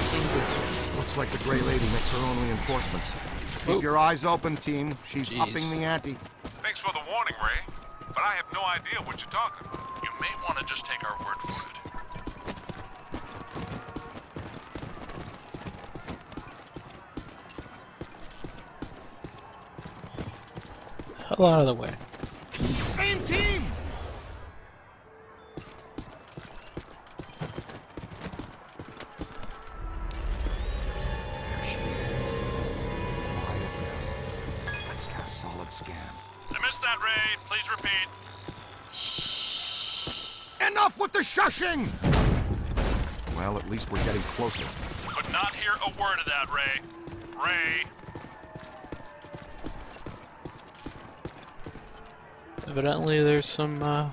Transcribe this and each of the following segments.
passing visit. Looks like the Grey Lady makes her own reinforcements. Keep Oop. your eyes open, team. She's Jeez. upping the ante. Thanks for the warning, Ray. But I have no idea what you're talking about. You may want to just take our word for it. Hell out of the way. That, Ray. Please repeat. Enough with the shushing! Well, at least we're getting closer. Could not hear a word of that, Ray. Ray. Evidently, there's some uh,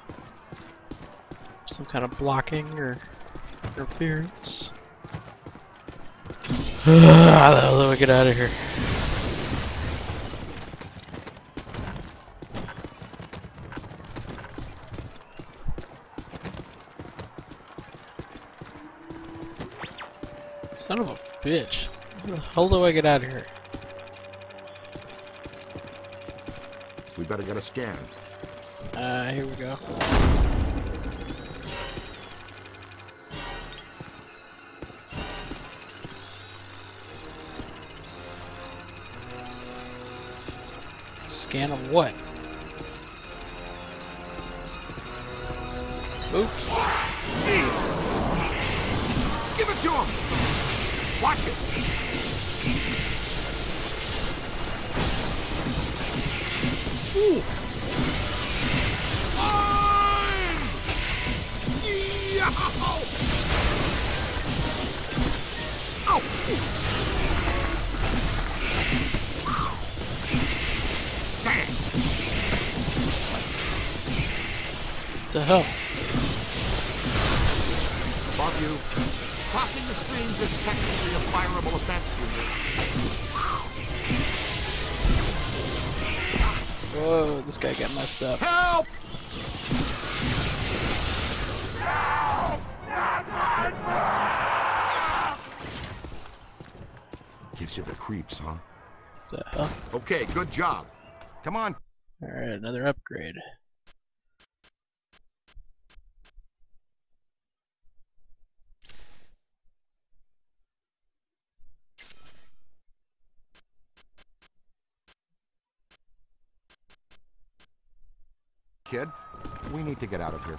some kind of blocking or interference. How the hell do we get out of here? Son of a bitch. How do I get out of here? We better get a scan. Uh, here we go. Scan of what? Oops. Give it to him! Watch it! Ooh! Yow! Ow! The hell? Crossing the streams is technically a fireable offense for Whoa, this guy got messed up. Help! Gives you the creeps, huh? The hell? Okay, good job. Come on. Alright, another upgrade. Kid, we need to get out of here.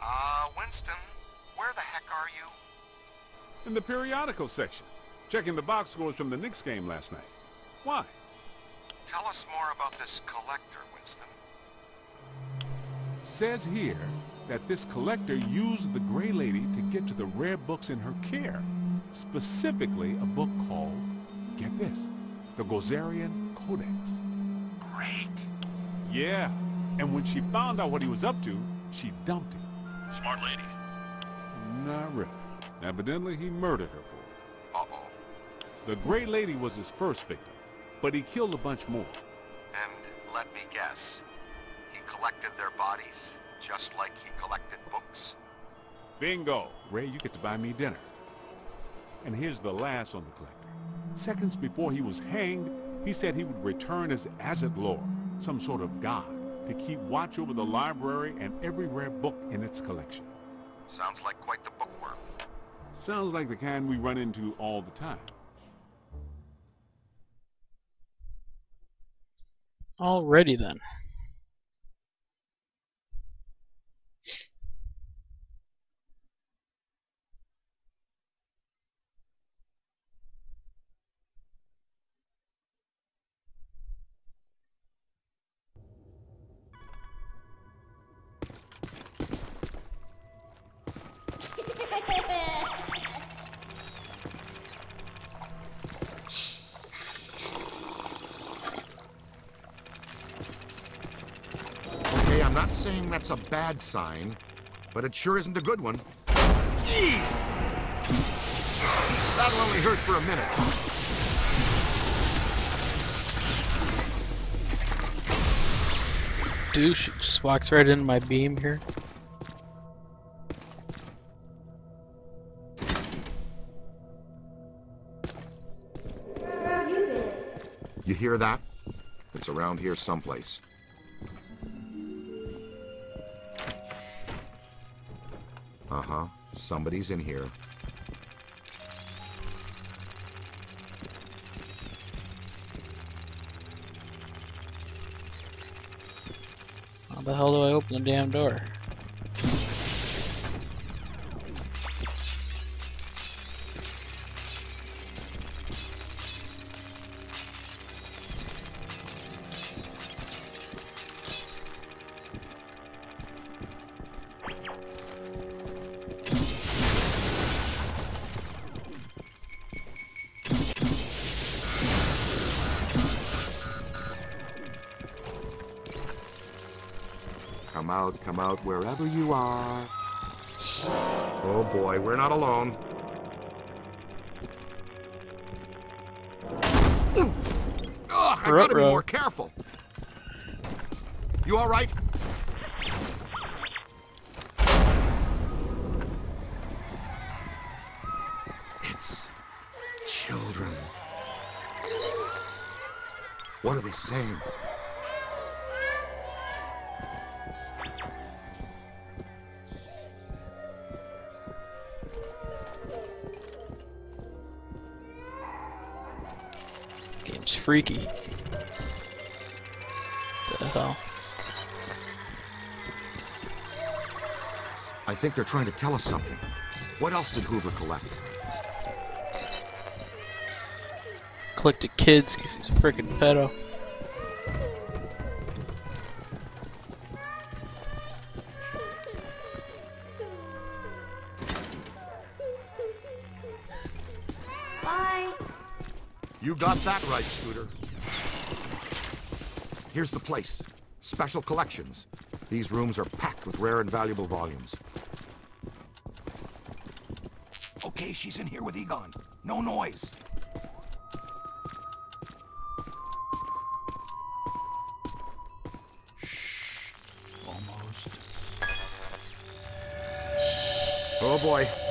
Uh, Winston, where the heck are you? In the periodical section. Checking the box scores from the Knicks game last night. Why? Tell us more about this collector, Winston. Says here that this collector used the Gray Lady to get to the rare books in her care. Specifically, a book called, get this, the Gozerian Codex. Great. Yeah, and when she found out what he was up to, she dumped him. Smart lady. Not really. Evidently, he murdered her for it. Uh-oh. The Gray Lady was his first victim, but he killed a bunch more. And let me guess. He collected their bodies, just like he collected books. Bingo! Ray, you get to buy me dinner. And here's the last on the collector. Seconds before he was hanged, he said he would return as Azetlor, some sort of god, to keep watch over the library and every rare book in its collection. Sounds like quite the bookworm. Sounds like the kind we run into all the time. Alrighty then. Saying that's a bad sign, but it sure isn't a good one. Jeez! That'll only hurt for a minute. Douche just walks right into my beam here. You hear that? It's around here someplace. Uh-huh. Somebody's in here. How the hell do I open the damn door? Come out, come out, wherever you are. Oh boy, we're not alone. Ugh, I gotta be more careful. You all right? It's children. What are they saying? Freaky. The hell? I think they're trying to tell us something. What else did Hoover collect? Collected kids because he's a freaking pedo. Got that right, Scooter. Here's the place. Special collections. These rooms are packed with rare and valuable volumes. Okay, she's in here with Egon. No noise. Shh. Almost. Oh boy.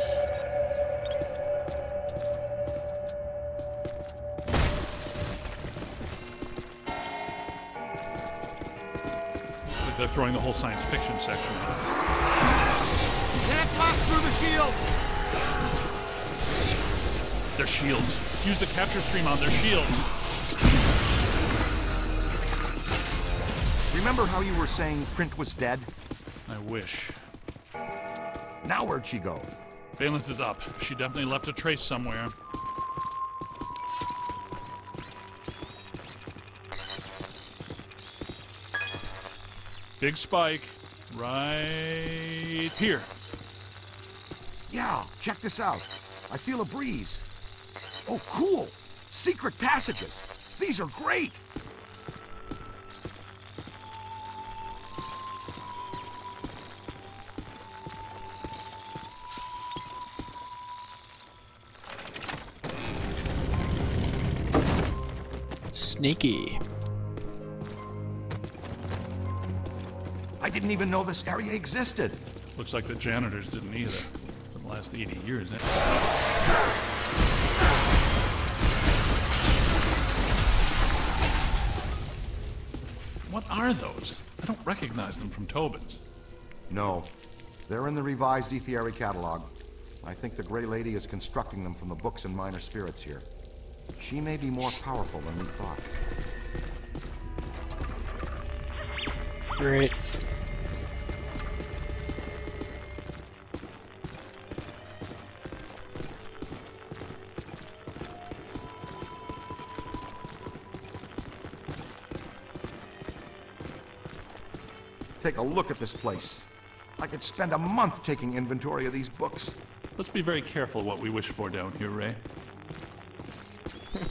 Looks throwing the whole science fiction section at us. Can't pass through the shield! Their shields. Use the capture stream on their shields. Remember how you were saying Print was dead? I wish. Now where'd she go? Valence is up. She definitely left a trace somewhere. Big spike. Right here. Yeah, check this out. I feel a breeze. Oh, cool! Secret passages. These are great! Sneaky. Didn't even know this area existed. Looks like the janitors didn't either. For the last 80 years. eh? What are those? I don't recognize them from Tobin's. No. They're in the revised Ethiary catalog. I think the Grey Lady is constructing them from the books and minor spirits here. She may be more powerful than we thought. Great. Take a look at this place. I could spend a month taking inventory of these books. Let's be very careful what we wish for down here, Ray.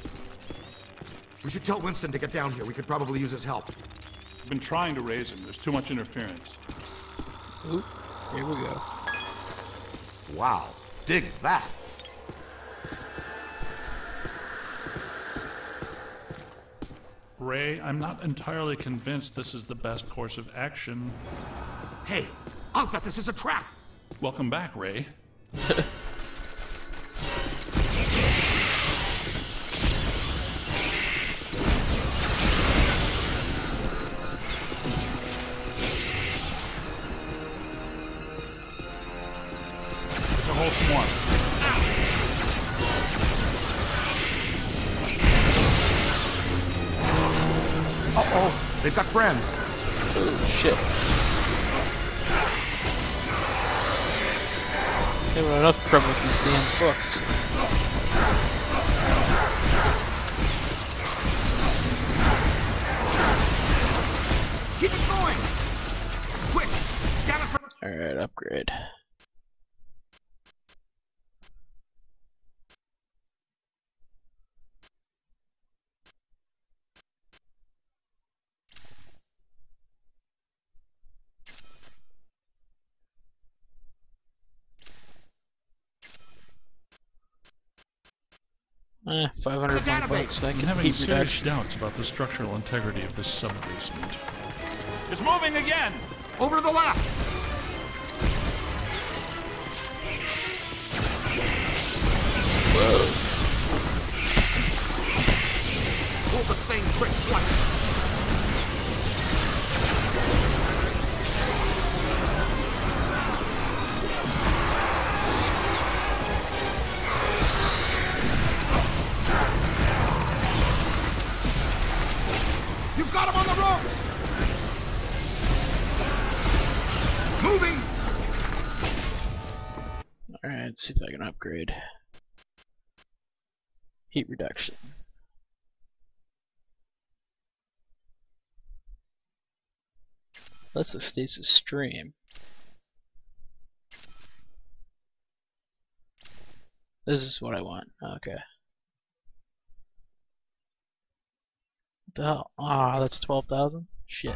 We should tell Winston to get down here. We could probably use his help. I've been trying to raise him. There's too much interference. Oop. Here we go. Wow. Dig that. Ray. I'm not entirely convinced this is the best course of action. Hey, I'll bet this is a trap. Welcome back, Ray. It's a whole swarm. Got friends. Oh shit. They were enough trouble with these damn books. Keep it going. Quick, scan it for... Alright, upgrade. Eh, 500 more database. I can having heat serious reduction. doubts about the structural integrity of this sub-basement. It's moving again! Over to the left. Pull the same trick twice. See if I can upgrade. Heat reduction. That's the stasis stream. This is what I want. Okay. The? Ah, that's 12,000? Shit.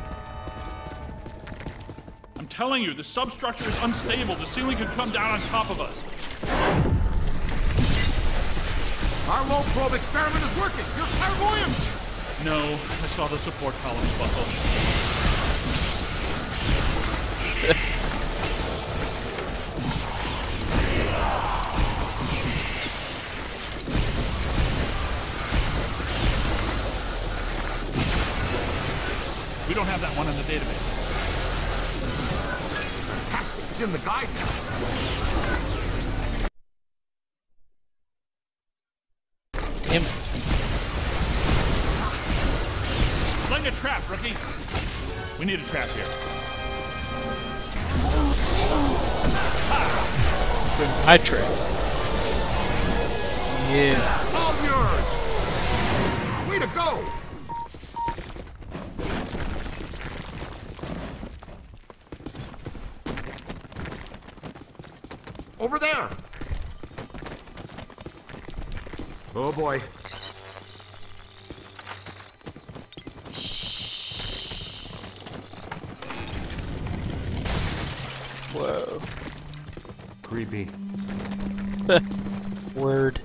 I'm telling you, the substructure is unstable. The ceiling could come down on top of us. Our low probe experiment is working! You're clairvoyant! No, I saw the support column buckle. We don't have that one in the database. To. It's in the guide now. Trap here. My trick. Yeah. All yours! Way to go! Over there! Oh boy. Whoa. Creepy. Word.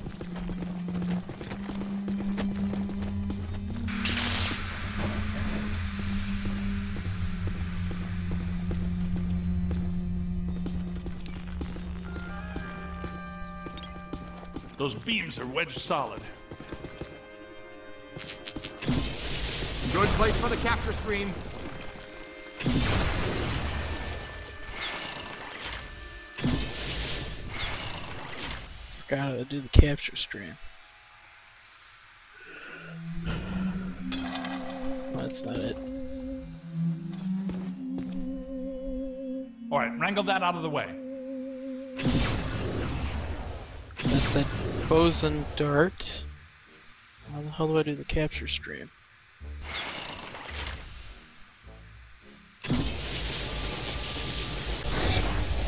Those beams are wedged solid. Good place for the capture stream. Forgot how to do the capture stream. That's not it. All right, wrangle that out of the way. That's that boson dart. How the hell do I do the capture stream?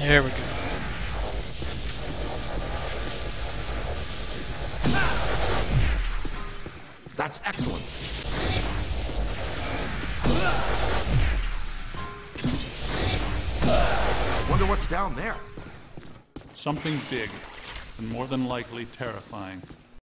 There we go. That's excellent. Wonder what's down there. Something big, and more than likely terrifying.